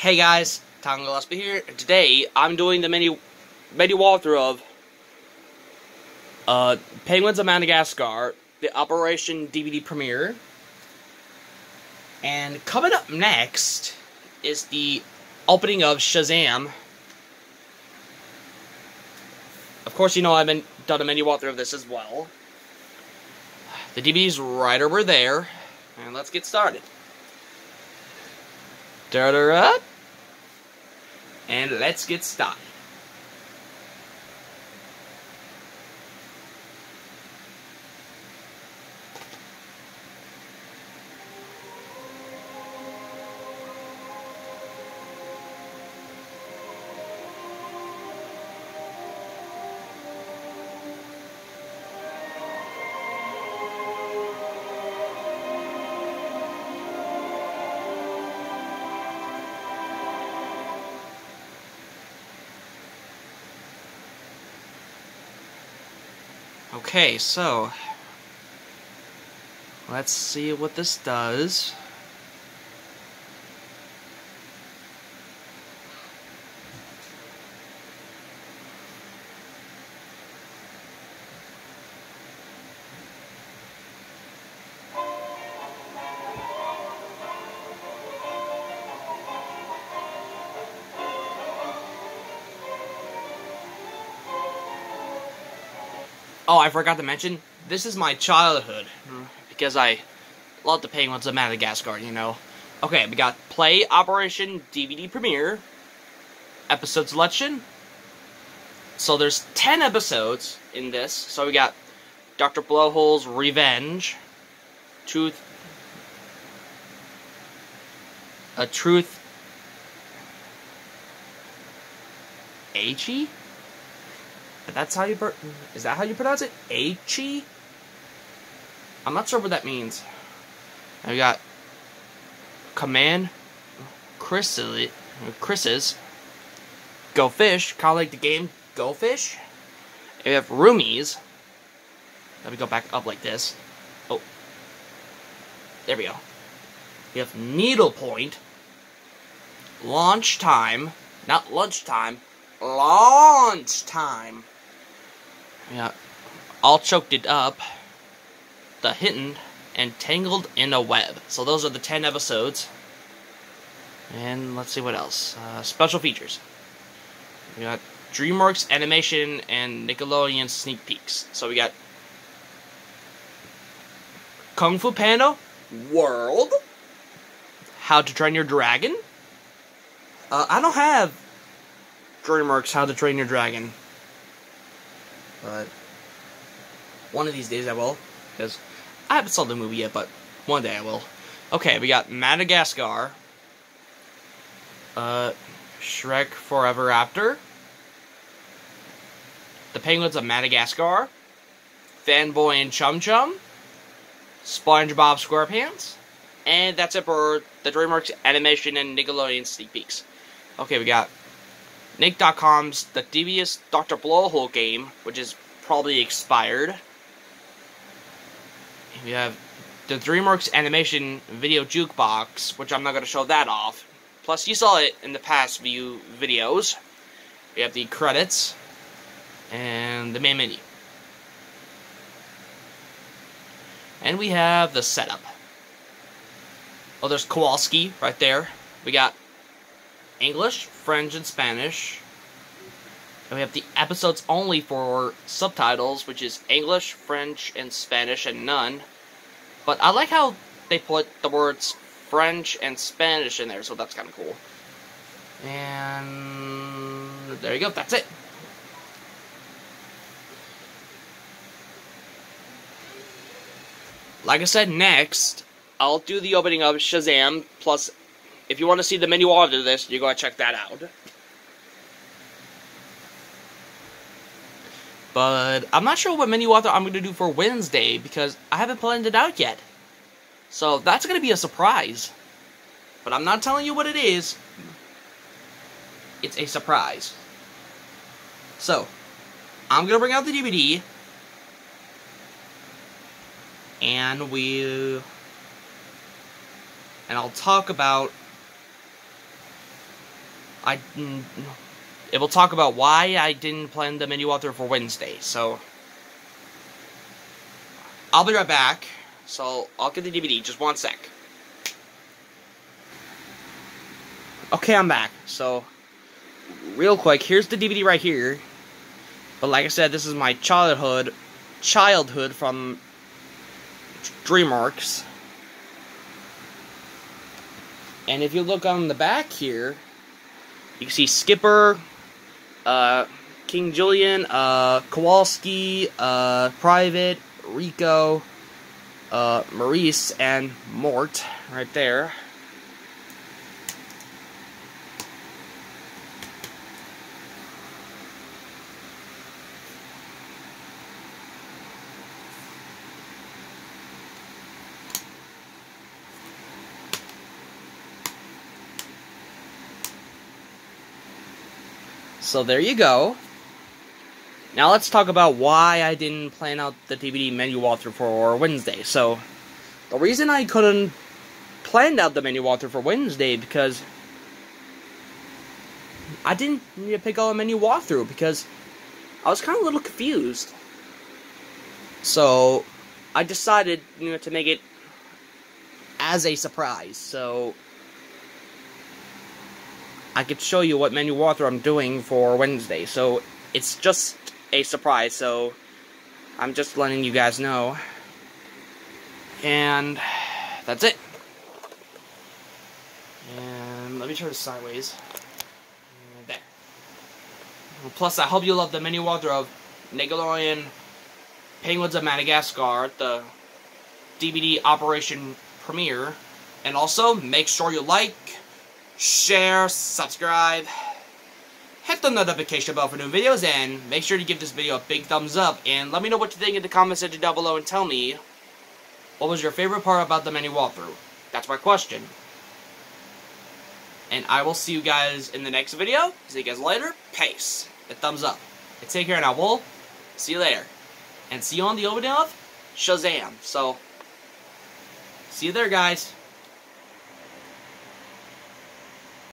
Hey guys, Talan Gillespie here. Today I'm doing the menu menu walkthrough of uh, Penguins of Madagascar, the Operation DVD premiere. And coming up next is the opening of Shazam. Of course, you know I've been done a mini walkthrough of this as well. The DVD's right over there, and let's get started. Da da da. And let's get started. Okay, so let's see what this does. Oh, I forgot to mention, this is my childhood. Because I love the Penguins of Madagascar, you know. Okay, we got Play Operation DVD Premiere, episode selection. So there's 10 episodes in this. So we got Dr. Blowhole's Revenge, Truth, A Truth, H-E? That's how you is that how you pronounce it? Aichi? I'm not sure what that means. And we got command Chris Chris's Go Fish, kind of like the game Go Fish. And we have Roomies. Let me go back up like this. Oh, there we go. We have Needlepoint. Launch time, not lunchtime. Launch time. Yeah, all choked it up, the hidden, and tangled in a web. So those are the 10 episodes. And let's see what else. Uh, special features. We got DreamWorks animation and Nickelodeon sneak peeks. So we got Kung Fu Panda World. How to Train Your Dragon. Uh, I don't have DreamWorks How to Train Your Dragon. But one of these days I will, because I haven't saw the movie yet, but one day I will. Okay, we got Madagascar, uh, Shrek Forever After, The Penguins of Madagascar, Fanboy and Chum Chum, SpongeBob SquarePants, and that's it for the DreamWorks animation and Nickelodeon sneak peeks. Okay, we got Nick.com's The Devious Dr. Blowhole game, which is probably expired. We have the DreamWorks Animation Video Jukebox, which I'm not going to show that off. Plus, you saw it in the past few videos. We have the credits and the main menu. And we have the setup. Oh, there's Kowalski right there. We got English, French, and Spanish. And we have the episodes only for subtitles, which is English, French, and Spanish, and none. But I like how they put the words French and Spanish in there, so that's kind of cool. And there you go, that's it. Like I said, next, I'll do the opening of Shazam, plus if you want to see the menu of this, you gotta check that out. But I'm not sure what menu author I'm going to do for Wednesday because I haven't planned it out yet. So that's going to be a surprise. But I'm not telling you what it is. It's a surprise. So, I'm going to bring out the DVD. And we... And I'll talk about I mm, it will talk about why I didn't plan the menu walkthrough for Wednesday. So I'll be right back. So I'll get the DVD. Just one sec. Okay, I'm back. So real quick, here's the DVD right here. But like I said, this is my childhood childhood from DreamWorks. And if you look on the back here, you can see Skipper, uh, King Julien, uh, Kowalski, uh, Private, Rico, uh, Maurice, and Mort right there. So there you go. Now let's talk about why I didn't plan out the DVD menu walkthrough for Wednesday. So, the reason I couldn't plan out the menu walkthrough for Wednesday because I didn't need to pick out a menu walkthrough because I was kind of a little confused. So, I decided you know, to make it as a surprise. So, I could show you what menu walkthrough I'm doing for Wednesday. So it's just a surprise, so I'm just letting you guys know. And that's it. And let me turn this sideways. There. Plus, I hope you love the menu walkthrough of Nickelodeon Penguins of Madagascar, the DVD Operation premiere. And also, make sure you like, share, subscribe, hit the notification bell for new videos, and make sure to give this video a big thumbs up, and let me know what you think in the comment section down below, and tell me what was your favorite part about the menu walkthrough. That's my question. And I will see you guys in the next video. See you guys later. Peace. A thumbs up. And take care, and I will see you later. And see you on the opening of Shazam. So, see you there, guys.